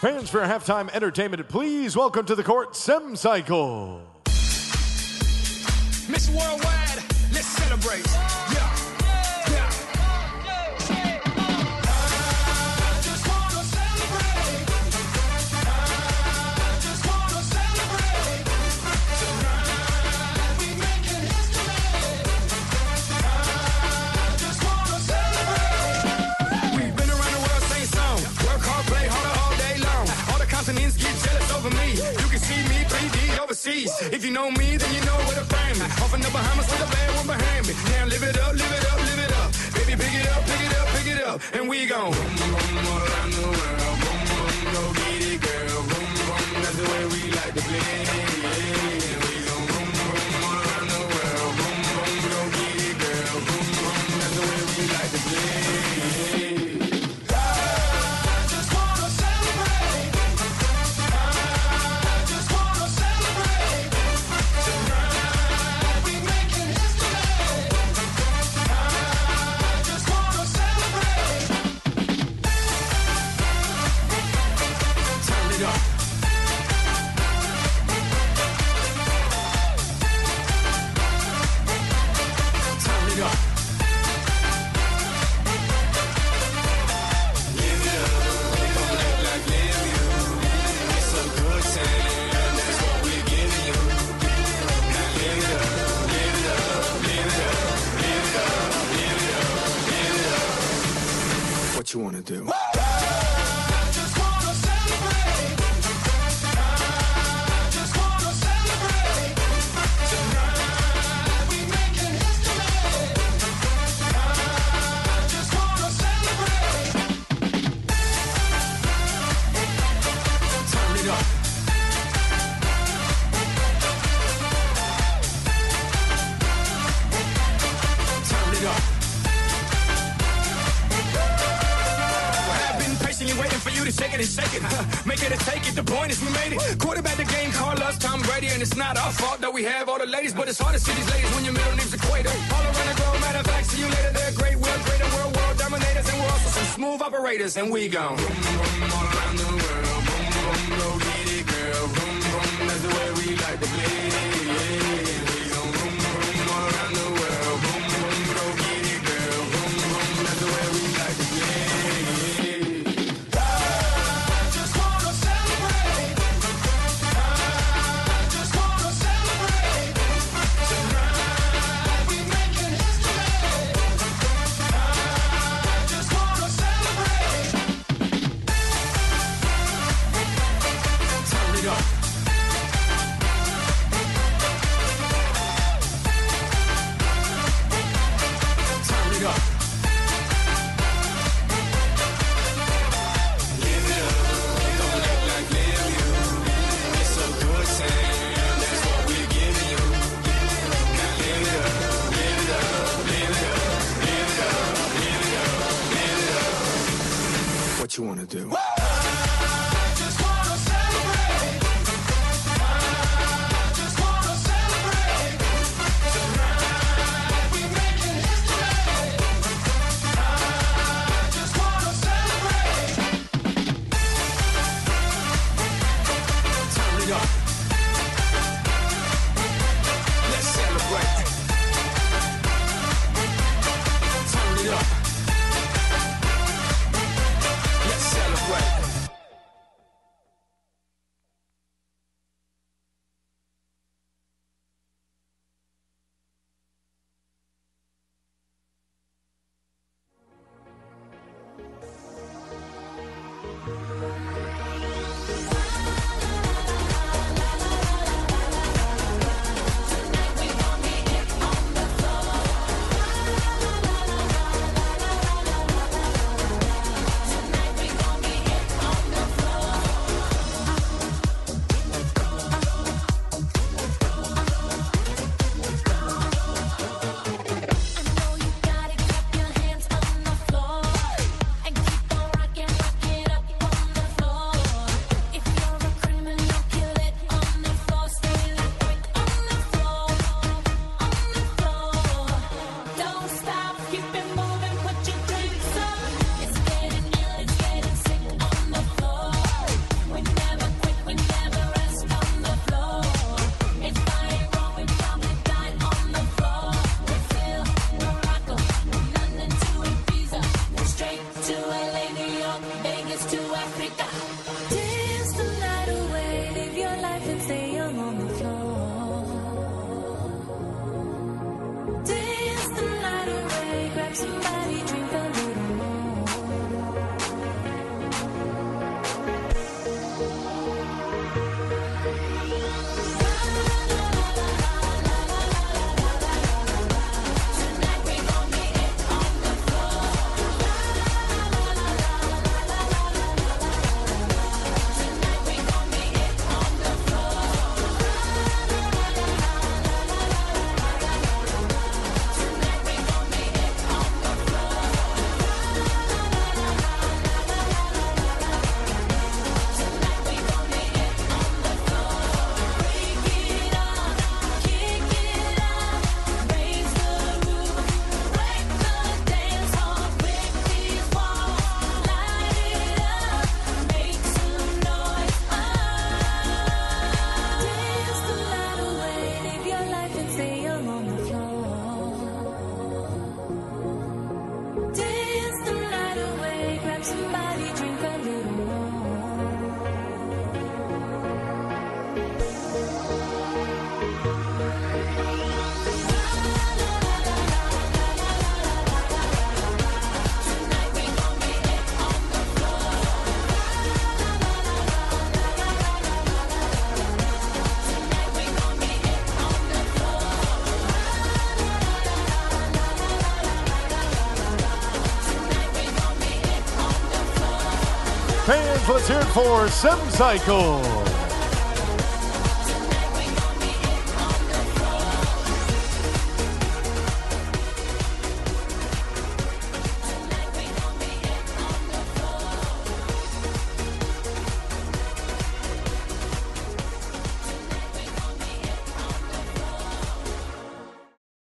Fans for halftime entertainment, please welcome to the court Sem Cycle. Miss Worldwide, let's celebrate. Yeah. 3D. If you know me, then you know where to find me. Off in the Bahamas with a bad one behind me. Now live it up, live it up, live it up. Baby, pick it up, pick it up, pick it up. And we gon' boom, boom, all around the world. What you wanna do? It and shake it. Make it or take it. The point is we made it. Quarterback the game, call us Tom Brady, and it's not our fault that we have all the ladies, but it's hard to see these ladies when your middle name's Equator. All around the globe, matter of fact, see you later. They're great, we're greater, we're world dominators, and we're also some smooth operators, and we gone. All around the world. You wanna do? I Fans, let's hear it for Sem Cycle.